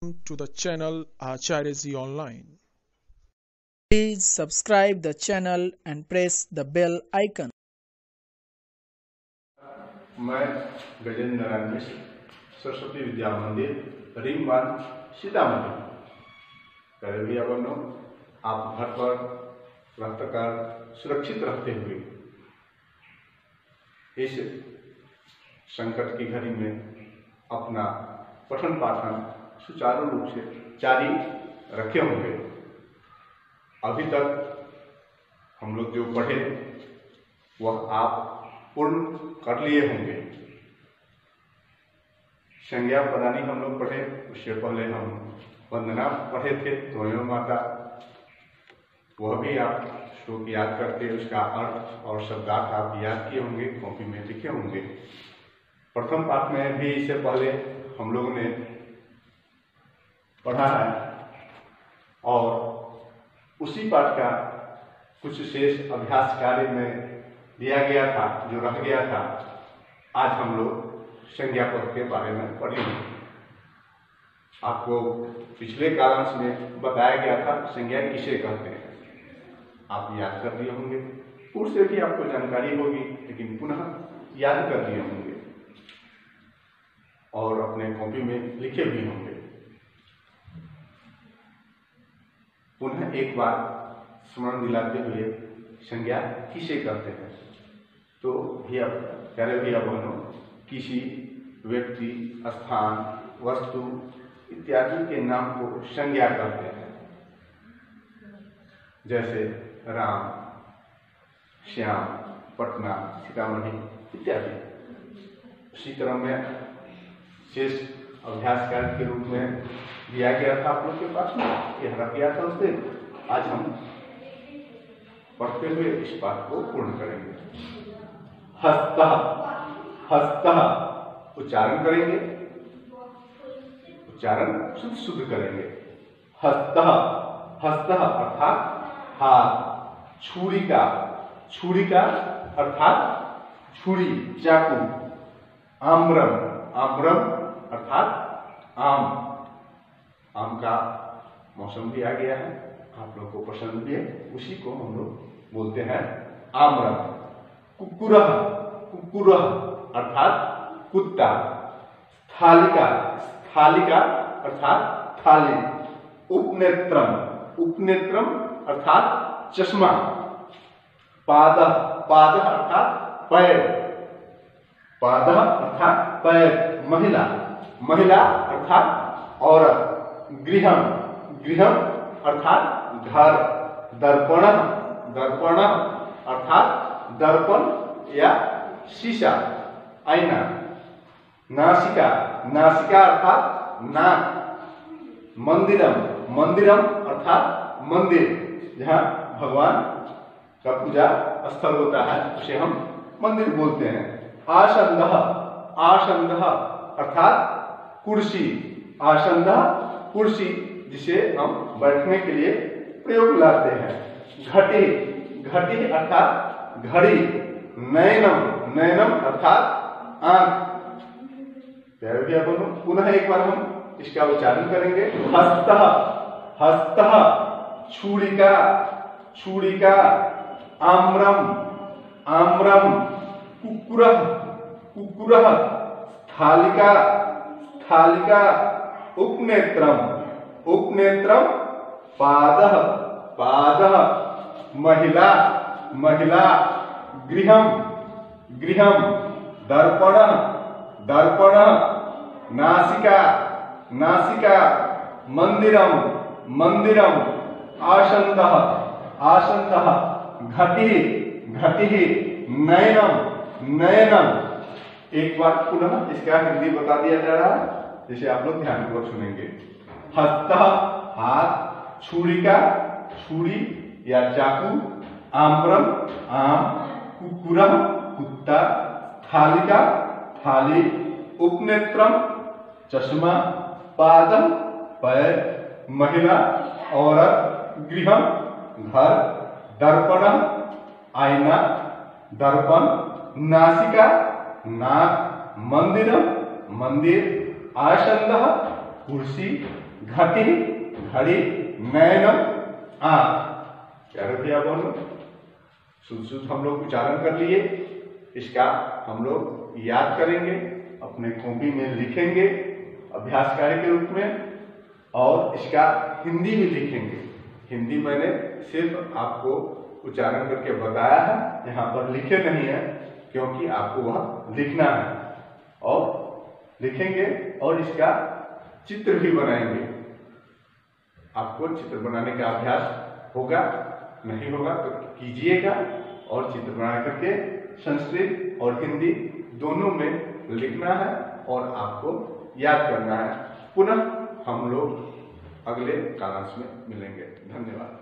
to the channel Acharya Ji Online. Please subscribe the channel and press the bell icon. मैं गजेंद्र नारायण मिश्र सरस्वती विद्या मंदिर रीमबान सीतामढ़ी प्यारे भैया बहनों आप घर पर रहकर सुरक्षित रहते हुए इस संकट की घड़ी में अपना पठन पाठन सुचारू रूप से जारी रखे होंगे। अभी तक हम लोग जो पढ़े, वह आप पूर्ण कर लिए होंगे। संज्ञा प्रदानी हम लोग पढ़े, उससे पहले हम वंदना पढ़े थे त्वयो माता। वह भी आप श्लोक याद करके उसका अर्थ और शब्दार्थ आप याद किए होंगे, कॉपी में लिखे होंगे। प्रथम पाठ में भी इससे पहले हम लोगों ने पढ़ा है और उसी पाठ का कुछ शेष अभ्यास कार्य में दिया गया था, जो रह गया था, आज हम लोग संज्ञा पद के बारे में पढ़ेंगे। आपको पिछले कालांश में बताया गया था, संज्ञा किसे कहते हैं। आप याद कर दिए होंगे। पूर्व से भी आपको जानकारी होगी, लेकिन पुनः याद कर दिए होंगे। और अपने कॉपी में लिखे भी होंगे पुनः एक बार स्मरण दिलाते हुए संज्ञा किसे कहते हैं? तो भैया, प्यारे भैया बहनों, किसी व्यक्ति, स्थान, वस्तु इत्यादि के नाम को संज्ञा कहते हैं। जैसे राम, श्याम, पटना, सीतामढ़ी इत्यादि। उसी क्रम में शेष अभ्यास कार्य के रूप में दिया गया था आप लोग के पास में। यह रख गया था उस दिन आज हम पढ़ते हुए इस बात को पूर्ण करेंगे। हस्त हस्त उच्चारण करेंगे। उच्चारण शुद्ध शुद्ध करेंगे। हस्त हस्त अर्थात हाथ, छुरी का छुरी का अर्थात छुरी, चाकू, आम्रम आम्रम अर्थात आम। आम का मौसम भी आ गया है। आप लोग को पसंद भी है। उसी को हम लोग बोलते हैं आम्रम कुकुरह कुकुरह अर्थात कुत्ता। थालिका थालिका अर्थात थाली। उपनेत्रम। उपनेत्रम अर्थात चश्मा। पाद। पाद अर्थात पैर। पाद अर्थात पैर। महिला। महिला अर्थात औरत। गृहम। गृहम अर्थात घर दर्पण दर्पण, अर्थात दर्पण या शीशा, आईना। नासिका नासिका अर्थात नाक। मंदिरम मंदिरम अर्थात मंदिर। जहाँ भगवान का पूजा स्थल होता है, उसे हम मंदिर बोलते हैं। आसंद आसंद अर्थात कुर्सी। आसंद कुर्सी, जिसे हम बैठने के लिए प्रयोग लाते हैं। घटी घटी अर्थात घड़ी, नयनम नयनम अर्थात आँख बोलो, पुनः एक बार हम इसका उच्चारण करेंगे। हस्त हस्त, छुरिका छुरिका, आम्रम आम्रम, कुकुर कुकुर थालिका थालिका उपनेत्रम उपनेत्रम पाद पाद, महिला महिला, गृहम गृहम, दर्पण दर्पण, नासिका नासिका मंदिरम मंदिरम आसंद आसंद घटी घटी, नयनम नयनम। एक बार पुनः इसका हिंदी बता दिया जा रहा है, जिसे आप लोग ध्यान पूर्वक सुनेंगे। हस्त, हाथ छुरिका छुरी या चाकू, आम्रम, आम, कुकुरम, कुत्ता, थालिका, थाली, उपनेत्रम, चश्मा, पादम, पैर, महिला, औरत गृह घर, दर्पण, आईना, दर्पण, नासिका, नाक मंदिर मंदिर आसंद कुर्सी, घटी, घड़ी नैन आँख क्या रख दिया बोलो शुद्ध शुद्ध हम लोग उच्चारण कर लिए। इसका हम लोग याद करेंगे, अपने कॉपी में लिखेंगे, अभ्यास कार्य के रूप में, और इसका हिंदी भी लिखेंगे। हिंदी मैंने सिर्फ़ आपको उच्चारण करके बताया है, यहाँ पर लिखे नहीं है, क्योंकि आपको वह लिखना है। और लिखेंगे, और इसका चित्र भी बनाएँगे। आपको चित्र बनाने का अभ्यास होगा, नहीं होगा तो कीजिएगा और चित्र बना करके संस्कृत और हिंदी दोनों में लिखना है और आपको याद करना है। पुनः हम लोग अगले कालांश में मिलेंगे। धन्यवाद।